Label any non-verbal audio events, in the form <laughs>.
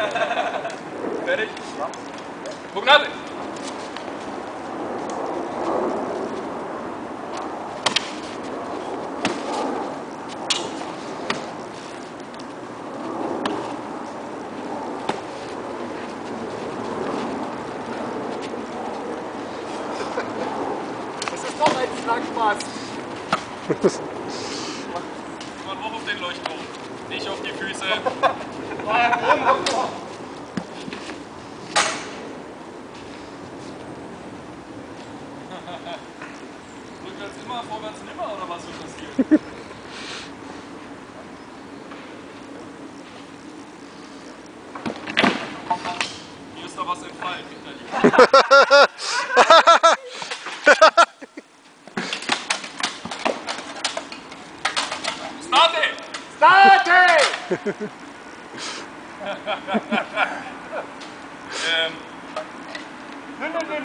<laughs> Pugnate! <laughs> Das ist doch ein Schlagspaß. Man hoch auf den Leuchtturm. Nicht auf die Füße. <laughs> immer, vorwärts nimmer oder was ist das hier? <laughs> ist da was entfallen hinter <laughs> Starte! Starte! <laughs> ähm.